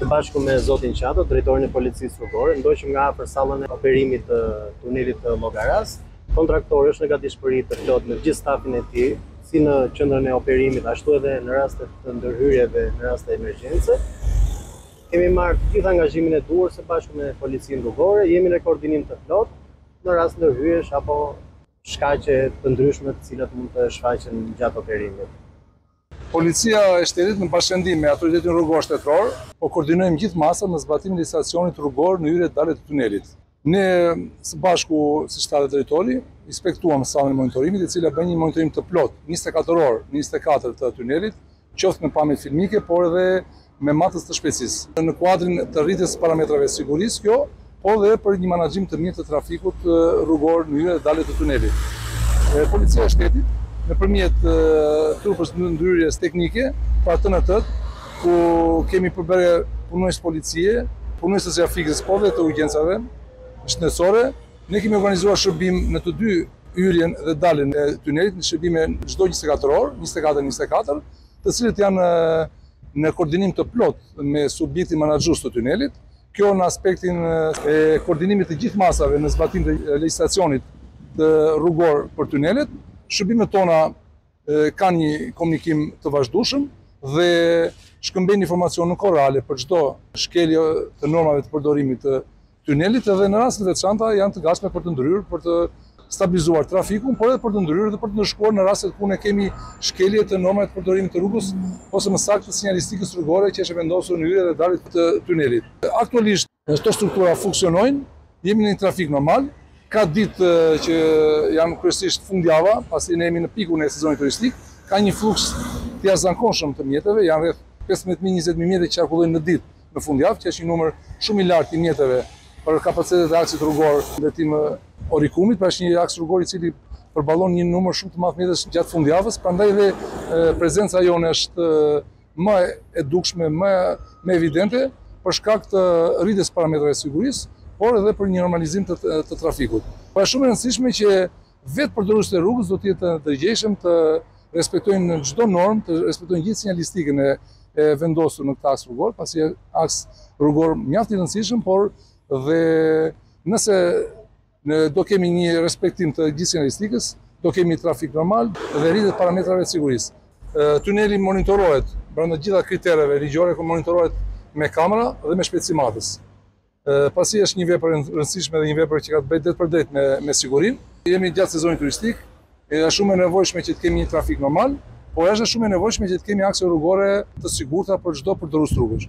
Së bashku me zotin Qato, drejtorin e policisë rrugore, ndoqëm nga afër sallën e operimit të tunelit të Llogaras. Kontraktori është në gatishmëri të plotë me gjithë stafin e tij, si në qendrën e operimit, ashtu edhe në raste të ndërhyrjeve në raste emergjence. Kemi marrë të gjithë angazhimin e duhur së bashku me policinë rrugore, jemi në koordinim të plotë. në rast ndërhyrjesh apo shkaqe të ndryshme të cilat mund të shfaqen gjatë operimit. Policia e Shtetit në bashkërendim me Autoritetin Rrugor Shqiptar, po koordinojmë gjithë masat në zbatimin e legjislacionit rrugor në hyrje e dalje të tunelit. Ne së bashku, siç tha dhe drejtori, inspektuam sallën e monitorimit, e cila bën një monitorim të plotë 24 orë në 24 të tunelit, qoftë me pamjet filmike, por edhe me matës të shpejtësisë. Në kuadrin e rritjes së parametrave sigurisë, kjo, por dhe për një manaxhim të mirë të trafikut rrugor në hyrje dhe dalje të tunelit. Policia e Shtetit, nëpërmjet trupës së ndërhyrjes teknike, pra TNT, ku kemi përbërje punonjës policie, punonjës të zjarrfikëses, por dhe të urgjencave shëndetësore, ne kemi organizuar shërbim në të dy hyrjen dhe daljen e tunelit në shërbime çdo njëzet e katër orë, njëzet e katër njëzet e katër, të cilët janë në koordinim të plotë me subjektin menaxhues të tunelit. Kjo në aspektin e koordinimit të gjithë masave në zbatim të legjislacionit rrugor për tunelet. Shërbimet tona kanë një komunikim të vazhdushëm dhe shkëmbejnë informacion në kohë reale për çdo shkelje të normave të përdorimit të tunelit dhe në raste të veçanta janë të gatshme për të ndërhyrë, për të stabilizuar trafikun, por edhe për të ndërhyrë dhe për të ndëshkuar në rastet ku ne kemi shkelje të normave të përdorimit të rrugës, ose më saktë të sinjalistikës rrugore që është vendosur në hyrje dhe dalje të tunelit. Aktualisht, Këto struktura funksionojnë, jemi në një trafik normal, ka ditë që janë kryesisht fundjava, pasi ne jemi në pikun e sezonit turistik, ka një fluks të jashtëzakonshëm të mjeteve, janë rreth 15.000-20.000 mjete që qarkullojnë në ditë në fundjavë, që është një numër shumë i lartë i mjeteve për kapacitetet e aksit rrugor dhe tim orikumit, pra është një aks rrugor i cili përballon një numër shumë të madh mjetesh gjatë fundjavës, prandaj dhe prezenca jonë është më e dukshme, më evidente për shkak të rritjes së parametrave të sigurisë, por edhe për një normalizim të të trafikut. Po është shumë e rëndësishme që vetë përdoruesit e rrugës do të jetë të ndërgjegjshëm të respektojnë çdo normë, të respektojnë gjithë sinjalistikën e e vendosur në këtë aks rrugor, pasi aks rrugor mjaft i rëndësishëm, por dhe nëse Ne do kemi një respektim të gjithë sinjalistikës, do kemi trafik normal dhe rritet parametrave të sigurisë. Tuneli monitorohet brenda gjitha kritereve ligjore, ku monitorohet me kamera dhe me shpejtësimatës. Pasi është një vepër e rëndësishme dhe një vepër që ka të bëjë drejtpërdrejt me, me sigurinë, jemi gjatë sezonit turistik, Është shumë e nevojshme që të kemi një trafik normal, por është dhe shumë e nevojshme që të kemi akse rrugore të sigurta për çdo përdorues rrugësh.